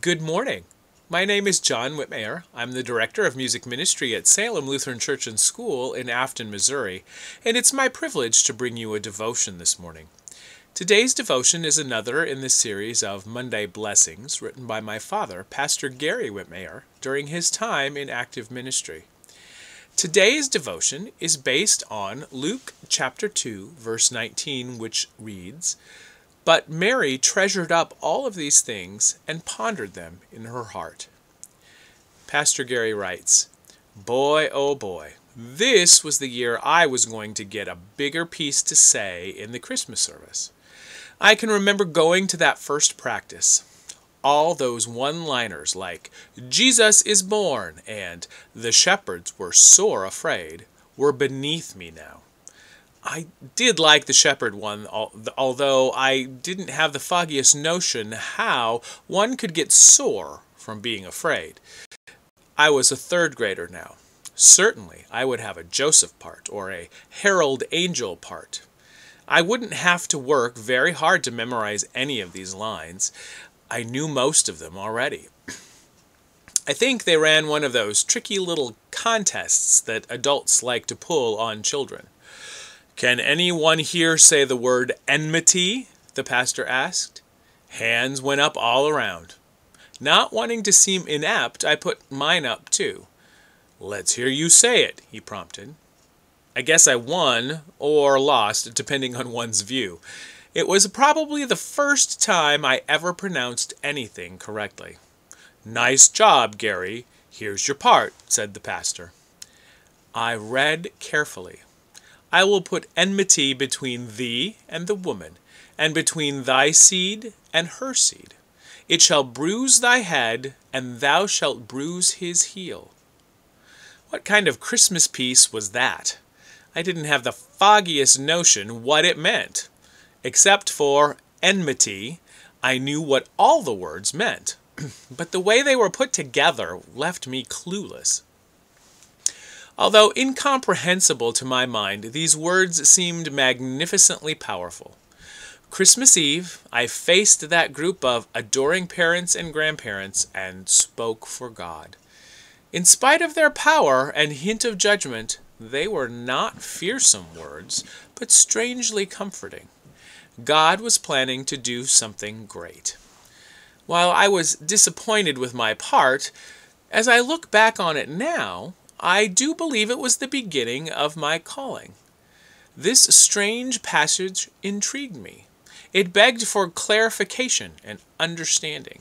Good morning. My name is John Wittmayer. I'm the Director of Music Ministry at Salem Lutheran Church and School in Affton, Missouri, and it's my privilege to bring you a devotion this morning. Today's devotion is another in the series of Monday Blessings written by my father, Pastor Gary Wittmayer, during his time in active ministry. Today's devotion is based on Luke chapter 2, verse 19, which reads, but Mary treasured up all of these things and pondered them in her heart. Pastor Gary writes, Boy, oh boy, this was the year I was going to get a bigger piece to say in the Christmas service. I can remember going to that first practice. All those one liners like, Jesus is born, and the shepherds were sore afraid, were beneath me now. I did like the Shepherd one, although I didn't have the foggiest notion how one could get sore from being afraid. I was a third grader now. Certainly, I would have a Joseph part or a Herald Angel part. I wouldn't have to work very hard to memorize any of these lines. I knew most of them already. I think they ran one of those tricky little contests that adults like to pull on children. Can anyone here say the word enmity? the pastor asked. Hands went up all around. Not wanting to seem inept, I put mine up too. Let's hear you say it, he prompted. I guess I won or lost, depending on one's view. It was probably the first time I ever pronounced anything correctly. Nice job, Gary. Here's your part, said the pastor. I read carefully. I will put enmity between thee and the woman, and between thy seed and her seed. It shall bruise thy head, and thou shalt bruise his heel. What kind of Christmas piece was that? I didn't have the foggiest notion what it meant. Except for enmity, I knew what all the words meant. but the way they were put together left me clueless. Although incomprehensible to my mind, these words seemed magnificently powerful. Christmas Eve, I faced that group of adoring parents and grandparents and spoke for God. In spite of their power and hint of judgment, they were not fearsome words, but strangely comforting. God was planning to do something great. While I was disappointed with my part, as I look back on it now, I do believe it was the beginning of my calling. This strange passage intrigued me. It begged for clarification and understanding.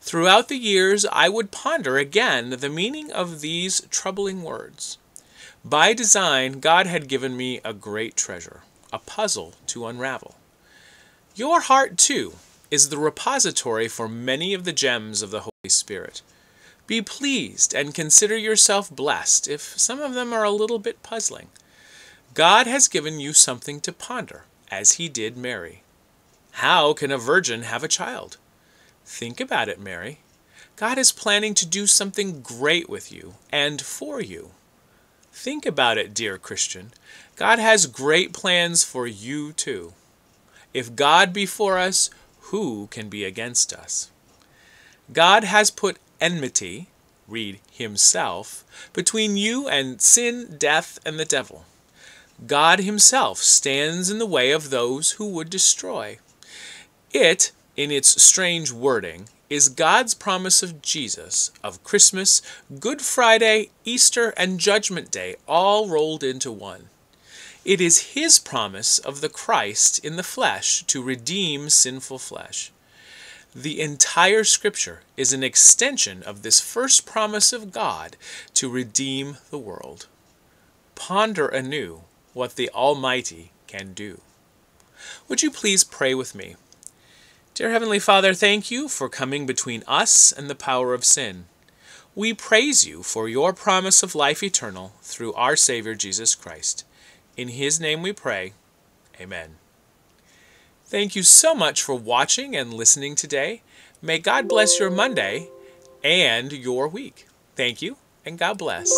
Throughout the years, I would ponder again the meaning of these troubling words. By design, God had given me a great treasure, a puzzle to unravel. Your heart, too, is the repository for many of the gems of the Holy Spirit. Be pleased and consider yourself blessed if some of them are a little bit puzzling. God has given you something to ponder, as he did Mary. How can a virgin have a child? Think about it, Mary. God is planning to do something great with you and for you. Think about it, dear Christian. God has great plans for you too. If God be for us, who can be against us? God has put enmity, read himself, between you and sin, death, and the devil. God himself stands in the way of those who would destroy. It, in its strange wording, is God's promise of Jesus, of Christmas, Good Friday, Easter, and Judgment Day all rolled into one. It is his promise of the Christ in the flesh to redeem sinful flesh. The entire Scripture is an extension of this first promise of God to redeem the world. Ponder anew what the Almighty can do. Would you please pray with me? Dear Heavenly Father, thank you for coming between us and the power of sin. We praise you for your promise of life eternal through our Savior Jesus Christ. In his name we pray. Amen. Thank you so much for watching and listening today. May God bless your Monday and your week. Thank you, and God bless.